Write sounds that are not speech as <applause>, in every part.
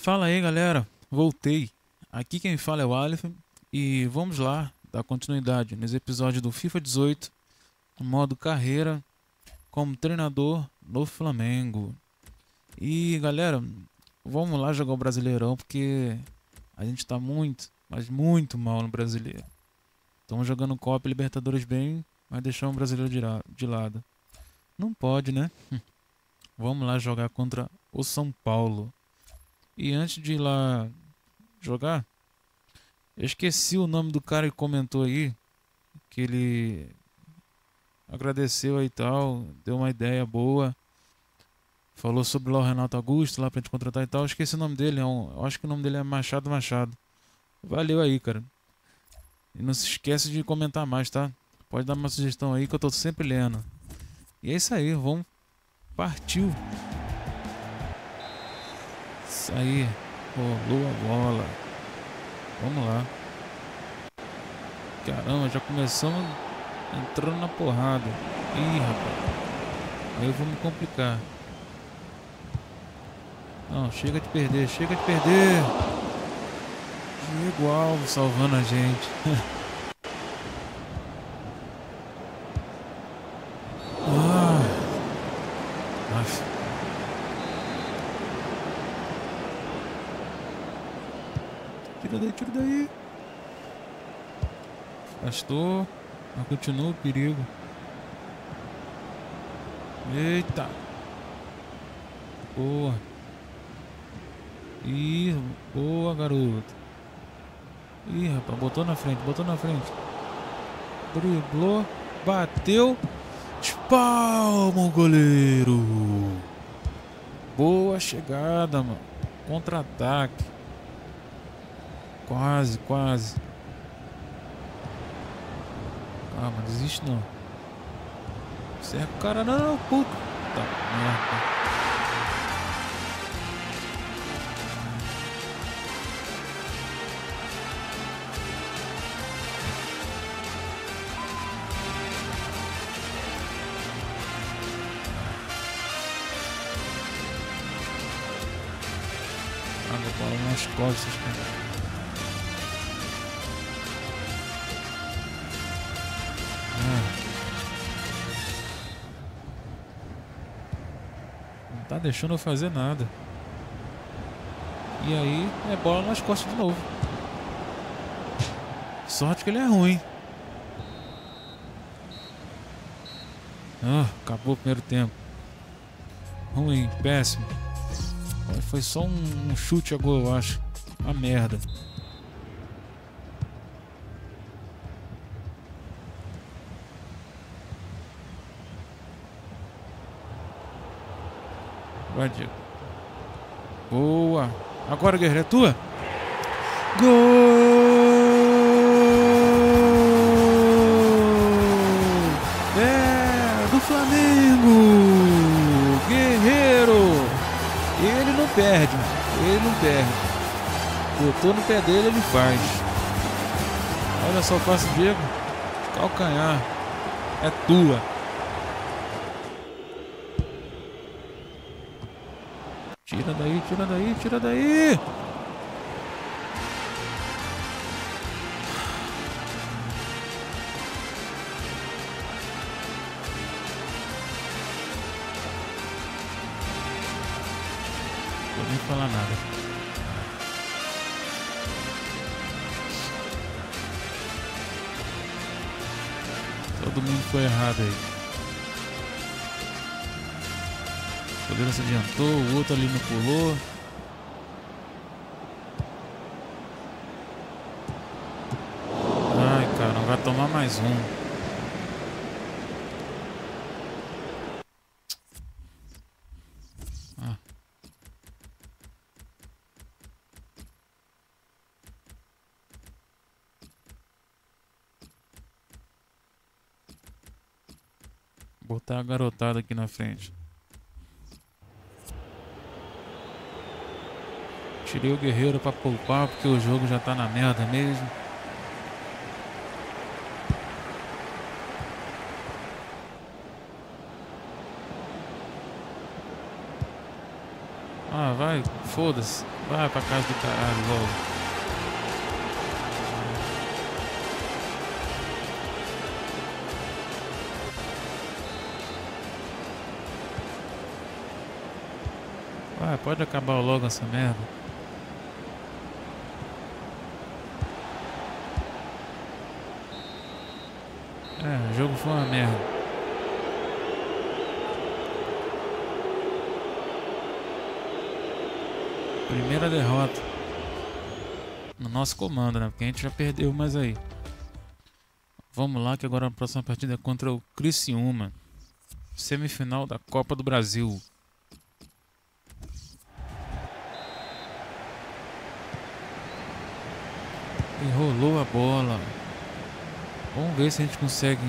Fala aí galera, voltei. Aqui quem fala é o Aleph e vamos lá dar continuidade nesse episódio do FIFA 18, modo carreira, como treinador no Flamengo. E galera, vamos lá jogar o Brasileirão porque a gente tá muito, mas muito mal no Brasileiro. Estamos jogando Copa e Libertadores bem, mas deixamos o Brasileiro de lado. Não pode, né? <laughs> Vamos lá jogar contra o São Paulo. E antes de ir lá jogar, eu esqueci o nome do cara que comentou aí. Que ele agradeceu aí e tal, deu uma ideia boa. Falou sobre lá o Renato Augusto, lá pra gente contratar e tal. Eu esqueci o nome dele, é um, acho que o nome dele é Machado Machado. Valeu aí, cara. E não se esquece de comentar mais, tá? Pode dar uma sugestão aí que eu tô sempre lendo. E é isso aí, vamos. Partiu. Isso aí. Rolou a bola. Vamos lá. Caramba, já começamos entrando na porrada. Ih, rapaz. Aí eu vou me complicar. Não, chega de perder, chega de perder. Diego Alves salvando a gente. <laughs> Tira daí, tira daí. Afastou. Mas continua o perigo. Eita. Boa. Ih, boa, garoto. Ih, rapaz, botou na frente, botou na frente. Driblou, bateu. Espalma o goleiro. Boa chegada, mano. Contra-ataque. Quase, quase. Calma, desiste não. Cerca o cara não, puta. Tá, merda. Água bola nas costas, cara. Tá deixando eu fazer nada. E aí é bola nas costas de novo. Sorte que ele é ruim. Ah, acabou o primeiro tempo. Ruim, péssimo. Foi só um chute a gol, eu acho. Uma merda. Vai, Diego. Boa. Agora, Guerreiro, é tua? Gol! É, do Flamengo! Guerreiro! Ele não perde, ele não perde. Botou no pé dele, ele faz. Olha só o passe, Diego. Calcanhar. É tua. Tira daí, tira daí, nem falar nada. Todo mundo foi errado aí. Goleiro se adiantou, o outro ali não pulou. Ai, cara, não vai tomar mais um. Ah. Botar a garotada aqui na frente. Tirei o Guerreiro para poupar porque o jogo já tá na merda mesmo. Ah, vai, foda-se. Vai pra casa do caralho logo. Vai, pode acabar logo essa merda. É, o jogo foi uma merda. Primeira derrota. No nosso comando, né? Porque a gente já perdeu mais aí. Vamos lá que agora a próxima partida é contra o Criciúma. Semifinal da Copa do Brasil. E rolou a bola. Vamos ver se a gente consegue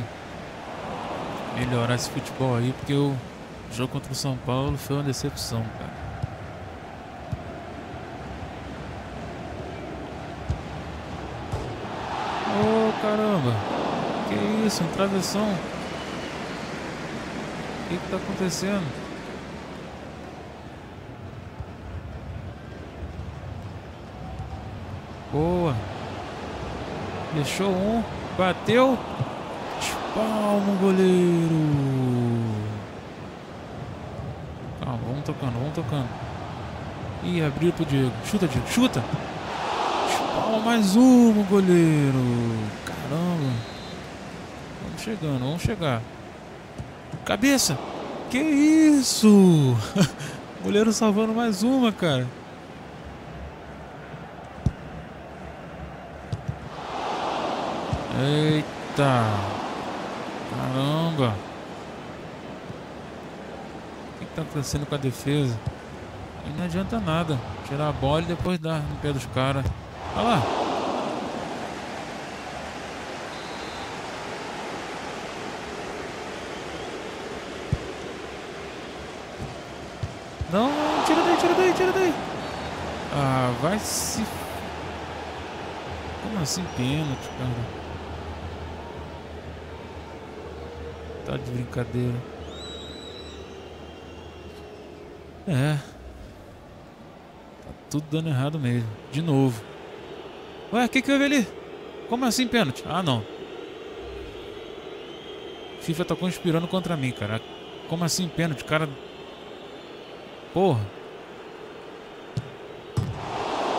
melhorar esse futebol aí, porque o jogo contra o São Paulo foi uma decepção, cara. caramba! Que isso, um travessão? O que que tá acontecendo? Boa! Deixou um, bateu, espalma o goleiro! Calma, vamos tocando, vamos tocando. Ih, abriu pro Diego. Chuta, Diego, chuta! Espalma mais um, goleiro! Caramba. Vamos chegando, vamos chegar. Cabeça! Que isso? <laughs> Goleiro salvando mais uma, cara. Eita! Caramba! O que está acontecendo com a defesa? Aí não adianta nada. Tirar a bola e depois dar no pé dos caras. Olha lá! Não, tira daí, tira daí, tira daí. Ah, vai se. Como assim pênalti, cara? Tá de brincadeira. É. Tá tudo dando errado mesmo. De novo. Ué, o que que houve ali? Como assim pênalti? Ah, não. FIFA tá conspirando contra mim, cara. Como assim pênalti? Cara Porra.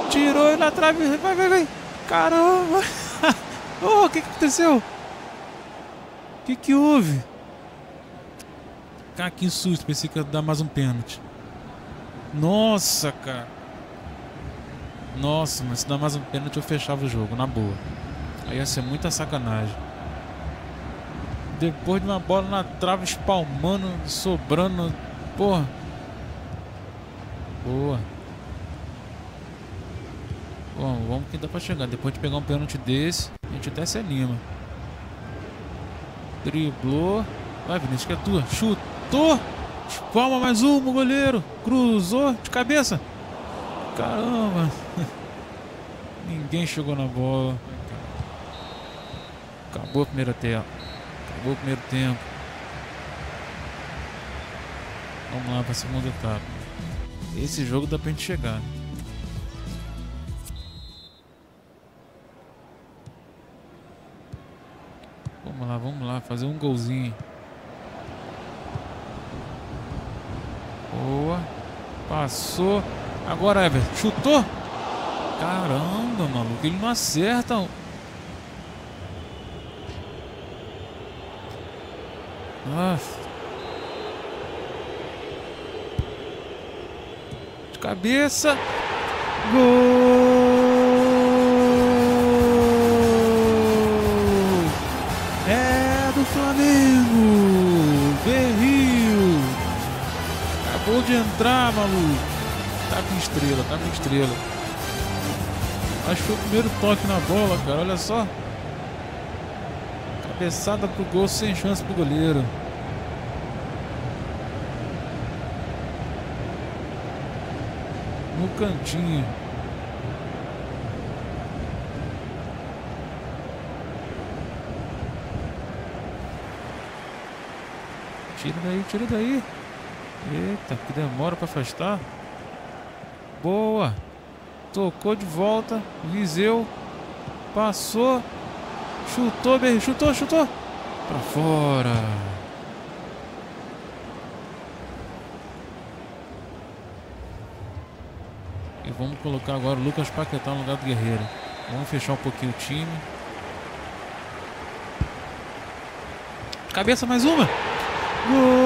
Tirou na trave. Vai, vai, vai. Caramba. <laughs> oh, o que, que aconteceu? O que, que houve? Cara, que susto. Pensei que ia dar mais um pênalti. Nossa, cara. Nossa, mas se dar mais um pênalti eu fechava o jogo, na boa. Aí ia ser muita sacanagem. Depois de uma bola na trave espalmando, sobrando. Porra. Boa. Bom, vamos que dá pra chegar. Depois de pegar um pênalti desse, a gente até se anima. Driblou. Vai, Vinícius, que é tua. Chutou. Espalma mais uma, goleiro. Cruzou de cabeça. Caramba. <laughs> Ninguém chegou na bola. Acabou a primeira tela. Acabou o primeiro tempo. Vamos lá para a segunda etapa. Esse jogo dá pra gente chegar. Vamos lá, vamos lá, fazer um golzinho. Boa. Passou. Agora, Everton, chutou. Caramba, maluco, ele não acerta. Nossa. cabeça. Gol! Estrela. Acho que foi o primeiro toque na bola, cara. Olha só. Cabeçada pro gol sem chance pro goleiro. no cantinho. Tira daí, tira daí. Eita, que demora para afastar. Boa. Tocou de volta. Viseu. Passou. Chutou, chutou, chutou. Pra fora. E vamos colocar agora o Lucas Paquetá no lugar do Guerreiro. Vamos fechar um pouquinho o time. Cabeça mais uma. Gol!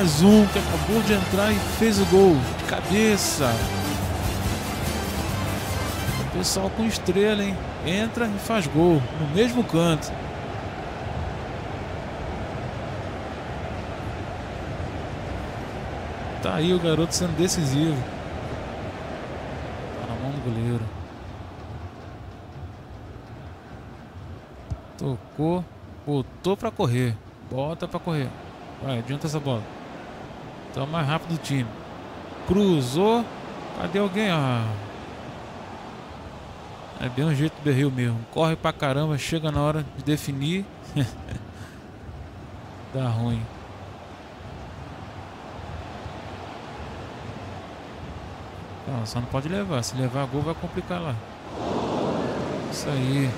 Mais um que acabou de entrar e fez o gol de cabeça. O pessoal com estrela, hein? Entra e faz gol no mesmo canto. Tá aí o garoto sendo decisivo. Tá na mão do goleiro. Tocou, botou pra correr. Bota pra correr. Vai, adianta essa bola. Tá mais rápido o time. Cruzou. Cadê alguém? Ah. É bem um jeito do berril mesmo. Corre pra caramba, chega na hora de definir. <laughs> Dá ruim. Não, só não pode levar. Se levar gol vai complicar lá. Isso aí.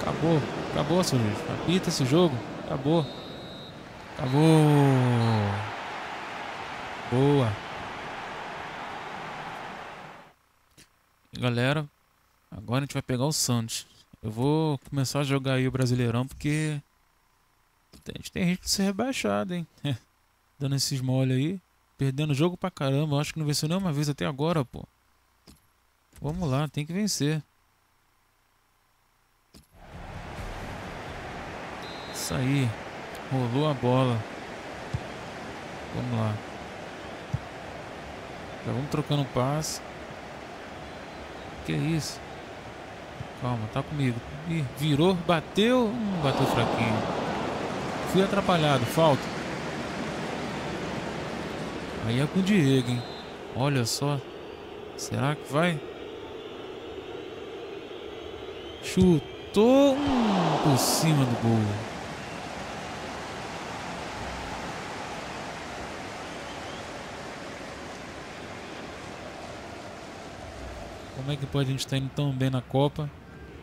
Acabou. Acabou, seu juiz. Esse jogo. Acabou. Acabou. Boa. Galera, agora a gente vai pegar o Santos. Eu vou começar a jogar aí o Brasileirão porque a gente tem risco de ser rebaixado, hein? <laughs> Dando esses mole aí. Perdendo jogo pra caramba. Acho que não venceu nenhuma vez até agora, pô. Vamos lá, tem que vencer. Isso aí. Rolou a bola. Vamos lá. Já vamos trocando passe. Que isso? Calma, tá comigo. Ih, virou, bateu. Hum, bateu fraquinho. Fui atrapalhado, falta. Aí é com o Diego, hein? Olha só. Será que vai? Chutou hum, por cima do gol. É que pode a gente estar tá indo tão bem na Copa,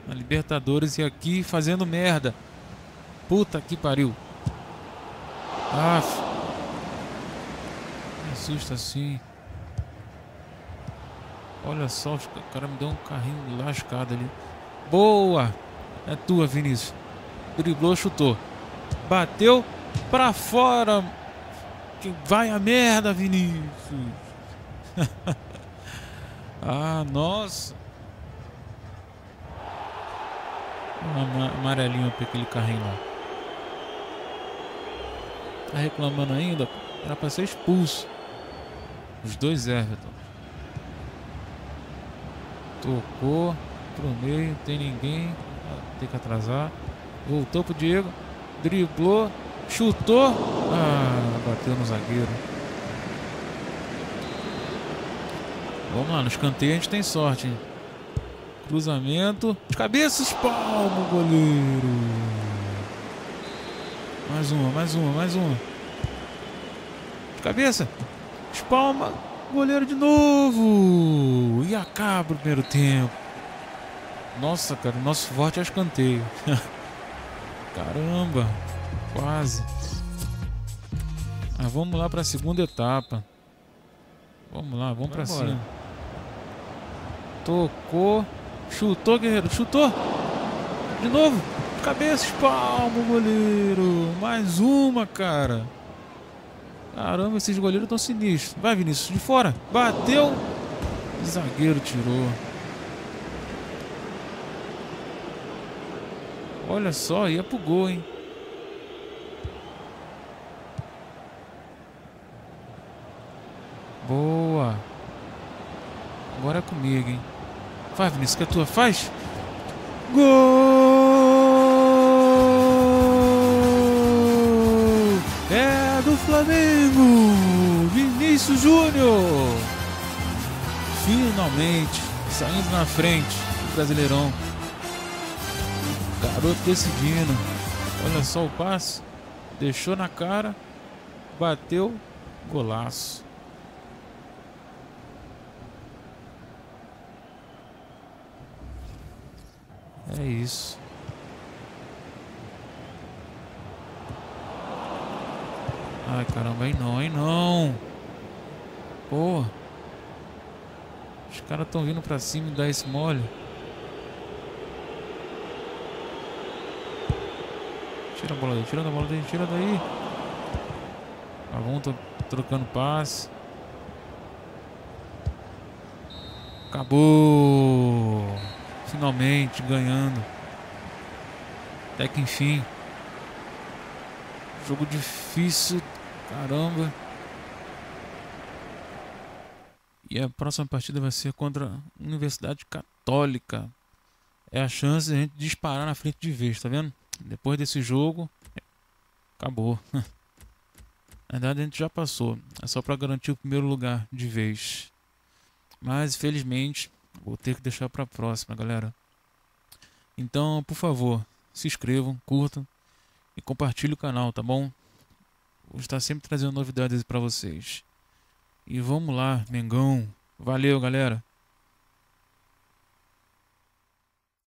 na Libertadores e aqui fazendo merda? Puta que pariu. Aff assusta assim. Olha só, o cara me deu um carrinho lascado ali. Boa! É tua, Vinícius. Driblou, chutou. Bateu pra fora. Vai a merda, Vinícius. <laughs> ah, nossa. Um amarelinho pra aquele carrinho lá. Tá reclamando ainda? Era pra ser expulso. Os dois Everton. Tocou pro meio, tem ninguém. Tem que atrasar. Voltou pro Diego. Driblou. Chutou. Ah, bateu no zagueiro. Vamos lá, no escanteio a gente tem sorte, hein? Cruzamento. De cabeça, espalma o goleiro. Mais uma, mais uma, mais uma. De cabeça. Espalma, goleiro de novo. E acaba o primeiro tempo. Nossa, cara, o nosso forte é escanteio. <laughs> Caramba, quase. Mas vamos lá para a segunda etapa. Vamos lá, vamos para cima. Tocou, chutou, guerreiro, chutou. De novo, cabeça, espalma goleiro. Mais uma, cara. Caramba, esses goleiros estão sinistros. Vai, Vinícius, de fora. Bateu. Zagueiro tirou. Olha só, ia pro gol, hein? Boa. Agora é comigo, hein? Vai, Vinícius, que é tua. Faz. Gol! Flamengo! Vinícius Júnior! Finalmente saindo na frente. Brasileirão. Garoto decidindo. Olha só o passe. Deixou na cara. Bateu. Golaço. É isso. Ai caramba, aí não, aí não. Pô. Os caras estão vindo pra cima e dar esse mole. Tira a bola daí, tira a bola daí, tira daí. Tá trocando passe. Acabou. Finalmente ganhando. Até que enfim. Jogo difícil. Caramba. E a próxima partida vai ser contra a Universidade Católica. É a chance de a gente disparar na frente de vez, tá vendo? Depois desse jogo, acabou. <laughs> Na verdade, a gente já passou. É só para garantir o primeiro lugar de vez. Mas, infelizmente, vou ter que deixar para a próxima, galera. Então, por favor, se inscrevam, curtam e compartilhem o canal, tá bom? Vou estar sempre trazendo novidades para vocês. E vamos lá, Mengão. Valeu, galera.